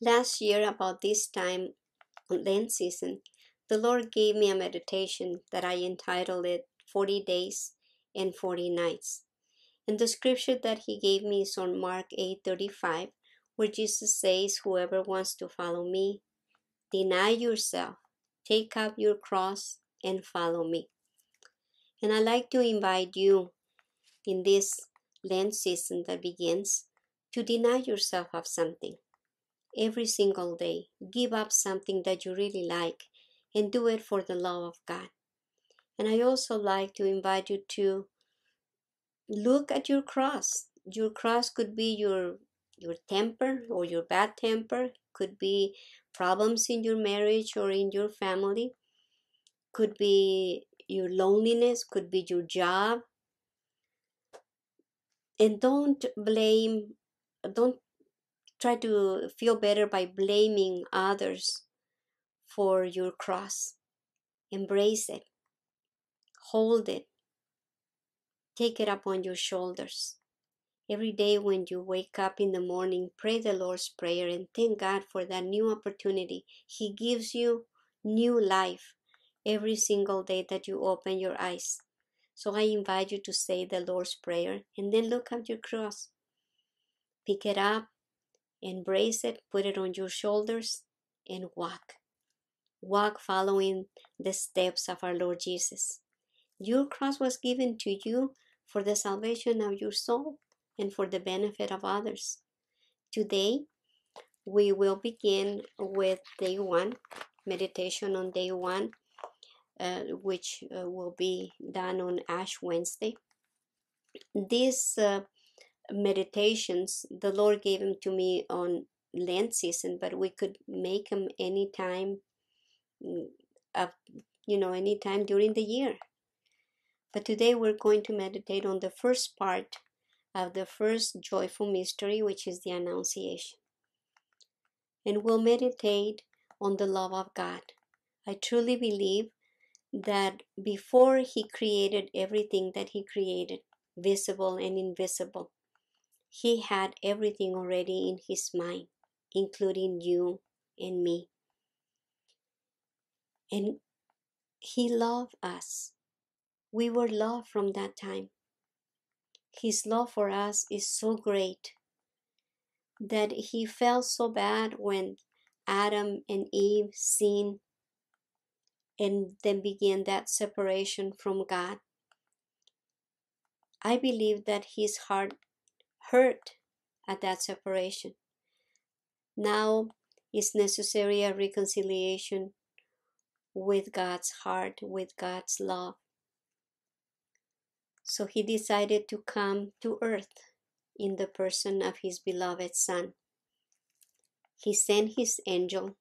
Last year, about this time, Lent season, the Lord gave me a meditation that I entitled it 40 Days and 40 Nights. And the scripture that He gave me is on Mark 8 35, where Jesus says, Whoever wants to follow me, deny yourself, take up your cross, and follow me. And I'd like to invite you in this Lent season that begins to deny yourself of something every single day. Give up something that you really like and do it for the love of God. And I also like to invite you to look at your cross. Your cross could be your your temper or your bad temper, could be problems in your marriage or in your family, could be your loneliness, could be your job. And don't blame, don't try to feel better by blaming others for your cross. Embrace it, hold it, take it up on your shoulders. Every day when you wake up in the morning, pray the Lord's Prayer and thank God for that new opportunity. He gives you new life every single day that you open your eyes. So I invite you to say the Lord's Prayer and then look at your cross. Pick it up, embrace it, put it on your shoulders, and walk. Walk following the steps of our Lord Jesus. Your cross was given to you for the salvation of your soul and for the benefit of others. Today, we will begin with day one, meditation on day one, uh, which uh, will be done on Ash Wednesday. This uh, meditations, the Lord gave them to me on Lent season, but we could make them anytime mm, of you know anytime during the year. But today we're going to meditate on the first part of the first joyful mystery, which is the Annunciation. And we'll meditate on the love of God. I truly believe that before He created everything that He created, visible and invisible, He had everything already in His mind, including you and me. And He loved us. We were loved from that time. His love for us is so great that he felt so bad when Adam and Eve sinned and then began that separation from God. I believe that his heart hurt at that separation. Now is necessary a reconciliation with God's heart, with God's love. So he decided to come to earth in the person of his beloved Son. He sent his angel,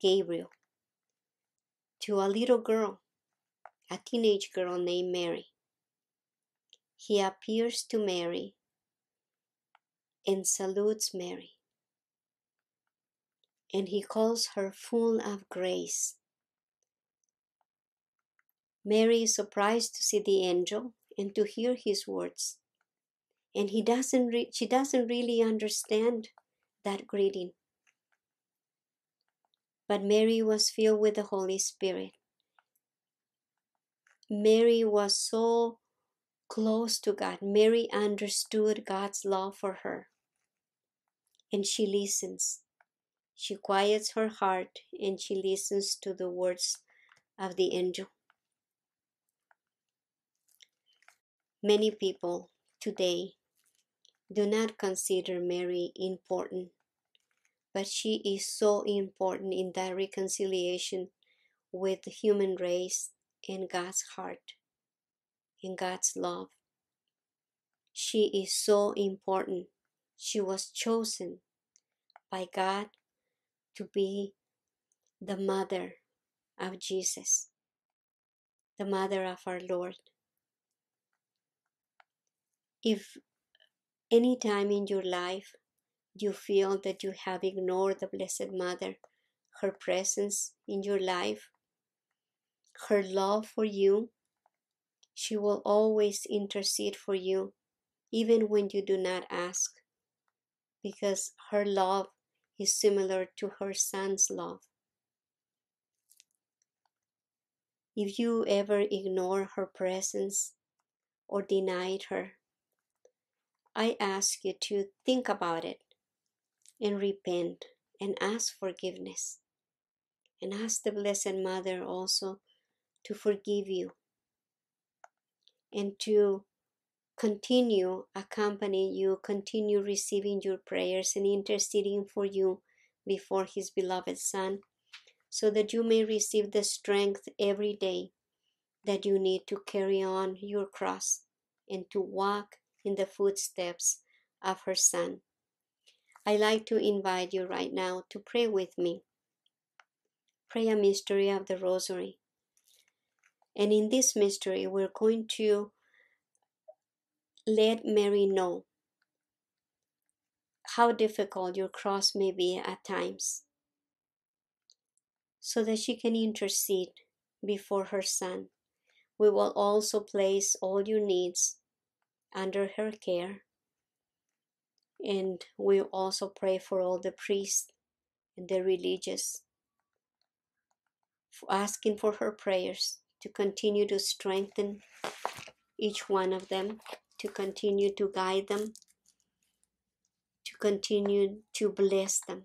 Gabriel, to a little girl, a teenage girl named Mary. He appears to Mary and salutes Mary. And he calls her full of grace. Mary is surprised to see the angel and to hear his words. And he doesn't re- she doesn't really understand that greeting. But Mary was filled with the Holy Spirit. Mary was so close to God. Mary understood God's love for her. And she listens. She quiets her heart and she listens to the words of the angel. Many people today do not consider Mary important, but she is so important in that reconciliation with the human race and God's heart and God's love. She is so important. She was chosen by God to be the mother of Jesus, the mother of our Lord. If any time in your life you feel that you have ignored the Blessed Mother, her presence in your life, her love for you, she will always intercede for you, even when you do not ask, because her love is similar to her son's love. If you ever ignore her presence or denied her, I ask you to think about it and repent and ask forgiveness. And ask the Blessed Mother also to forgive you and to continue accompanying you, continue receiving your prayers and interceding for you before His beloved Son, so that you may receive the strength every day that you need to carry on your cross and to walk in the footsteps of her Son. I like to invite you right now to pray with me. Pray a mystery of the Rosary. And in this mystery, we're going to let Mary know how difficult your cross may be at times, so that she can intercede before her Son. We will also place all your needs under her care and we also pray for all the priests and the religious, asking for her prayers to continue to strengthen each one of them, to continue to guide them, to continue to bless them.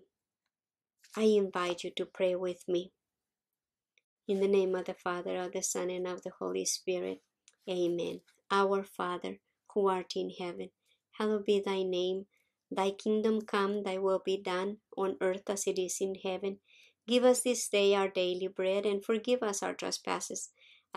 I invite you to pray with me. In the name of the Father, of the Son, and of the Holy Spirit. Amen. Our Father, who art in heaven, hallowed be thy name. Thy kingdom come, thy will be done, on earth as it is in heaven. Give us this day our daily bread, and forgive us our trespasses,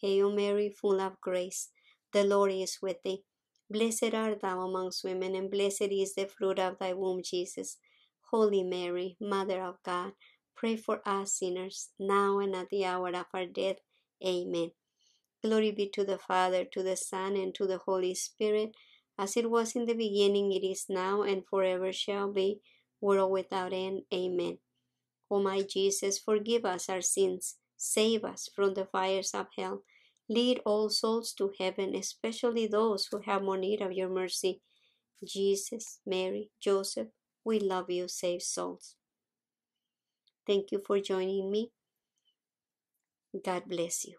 Hail Mary, full of grace, the Lord is with thee. Blessed art thou amongst women, and blessed is the fruit of thy womb, Jesus. Holy Mary, Mother of God, pray for us sinners, now and at the hour of our death. Amen. Glory be to the Father, to the Son, and to the Holy Spirit, as it was in the beginning, it is now, and forever shall be, world without end. Amen. O my Jesus, forgive us our sins, save us from the fires of hell, lead all souls to heaven, especially those who have more need of your mercy. Jesus, Mary, Joseph, we love you, save souls. Thank you for joining me. God bless you.